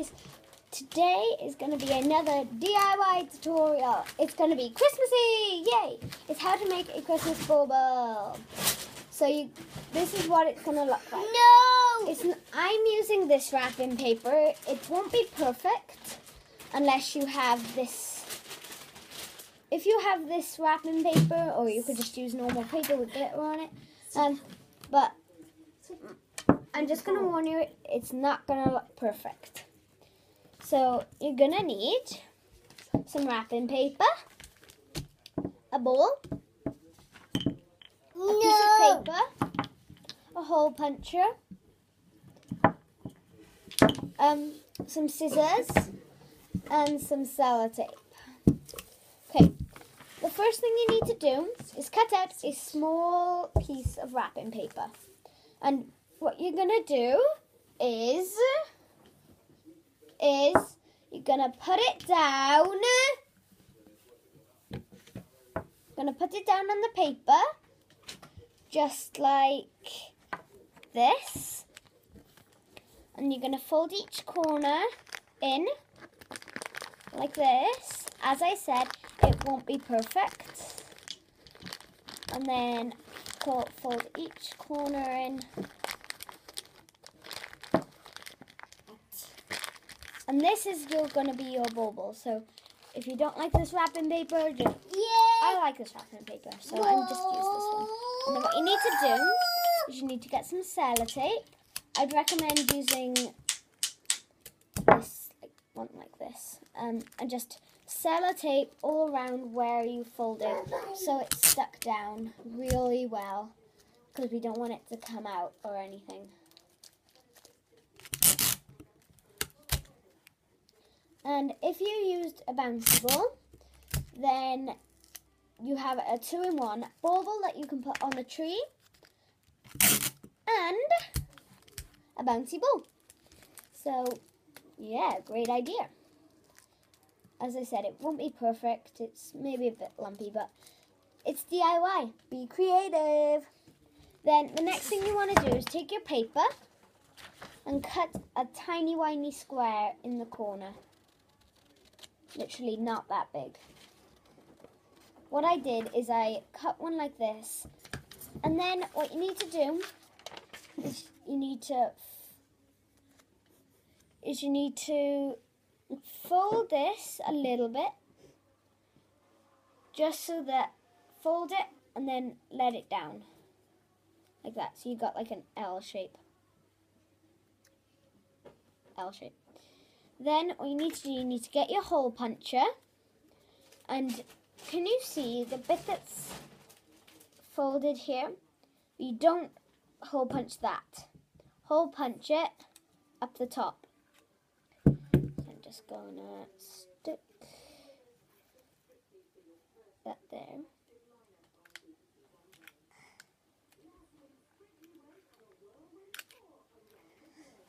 guys, today is going to be another DIY tutorial. It's going to be Christmassy, yay! It's how to make a Christmas bauble. So you, this is what it's going to look like. No! It's, I'm using this wrapping paper. It won't be perfect unless you have this. If you have this wrapping paper, or you could just use normal paper with glitter on it. Um, but I'm just gonna warn you, it's not gonna look perfect. So you're gonna need some wrapping paper, a bowl, a piece of paper, a hole puncher, um, some scissors, and some sellotape. Okay, the first thing you need to do is cut out a small piece of wrapping paper. And what you're gonna do is, is you're gonna put it down, gonna put it down on the paper, just like this. And you're going to fold each corner in like this. As I said, it won't be perfect. And then fold each corner in. And this is your to be your bauble. So if you don't like this wrapping paper, just I like this wrapping paper, so I'm just use this one. And then what you need to do is you need to get some sellotape. I'd recommend using this like, one like this, um, and just sellotape all around where you fold it, so it's stuck down really well, because we don't want it to come out or anything. And if you used a bouncy ball, then you have a two-in-one bauble that you can put on a tree and a bouncy ball. So, yeah, great idea. As I said, it won't be perfect. It's maybe a bit lumpy, but it's DIY. Be creative. Then the next thing you want to do is take your paper and cut a tiny, whiny square in the corner. Literally not that big what I did is I cut one like this, and then what you need to do is you need to is you need to fold this a little bit, just so that fold it and then let it down like that. So you got like an L shape. L shape. Then what you need to do, you need to get your hole puncher and can you see the bit that's folded here? You don't hole punch that. Hole punch it up the top. So I'm just gonna stick that there.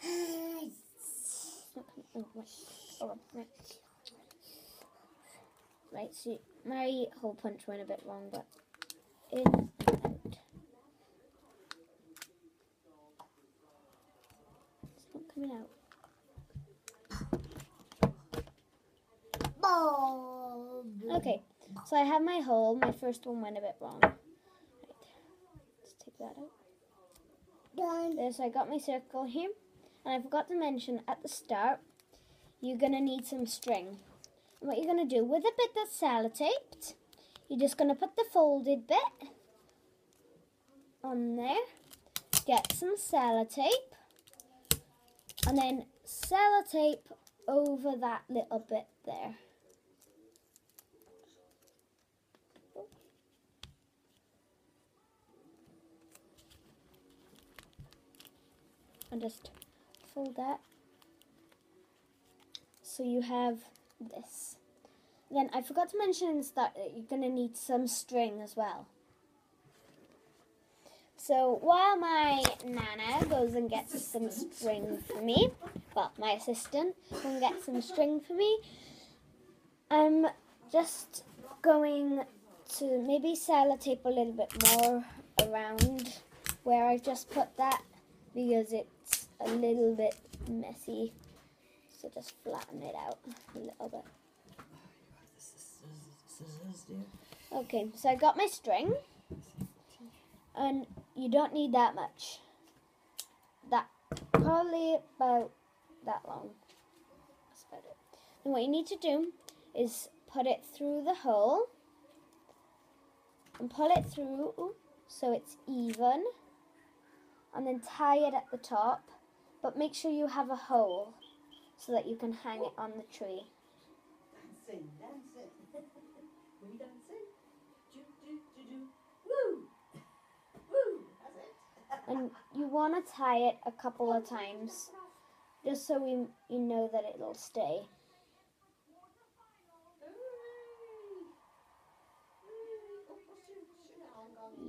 It's not coming- oh, wait. Oh, right. Right, so my hole punch went a bit wrong, but in and out. It's not coming out. Okay, so I have my hole. My first one went a bit wrong. Right, let's take that out. Done. There, so I got my circle here, and I forgot to mention at the start, you're gonna need some string. And what you're gonna do with a bit that's sellotaped, you're just gonna put the folded bit on there, get some sellotape, and then sellotape over that little bit there. and just fold that. So you have this. Then I forgot to mention in the start that you're going to need some string as well. So while my nana goes and gets some string for me, well, my assistant and gets some string for me, I'm just going to maybe sellotape a tape a little bit more around where I've just put that because it's a little bit messy. So just flatten it out a little bit. Okay, so I got my string, and you don't need that much. That probably about that long. That's about it. And what you need to do is put it through the hole and pull it through so it's even, and then tie it at the top. But make sure you have a hole so that you can hang it on the tree. Dancing, dancing. we dancing. Do, do, do, do. Woo! Woo! That's it. and you want to tie it a couple of times just so we you know that it'll stay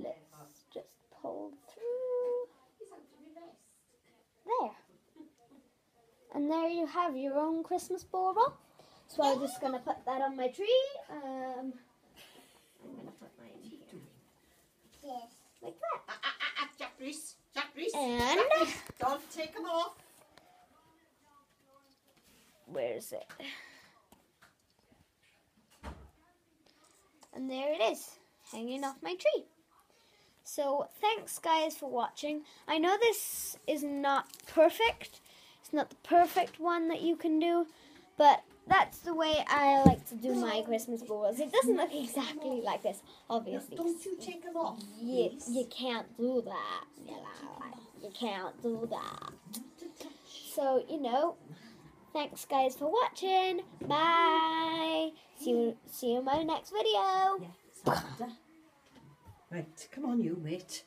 let's just pull through there and there you have your own christmas bauble so i'm just going to put that on my tree um, i'm going to put mine here Yes. like that Ah, ah, ah, ah, Jack Rees. Jack Rees. And- Jack Rees. Don't take them off. Where is it? And there it is, hanging off my tree. So thanks guys for watching. I know this is not perfect. It's not the perfect one that you can do, but that's the way I like to do my Christmas balls. It doesn't look exactly like this, obviously. Don't you take them off. You, please. you can't do that. You, can't do that. So, you know, thanks guys for watching. Bye. See you, see you in my next video. Right, come on, you, mate.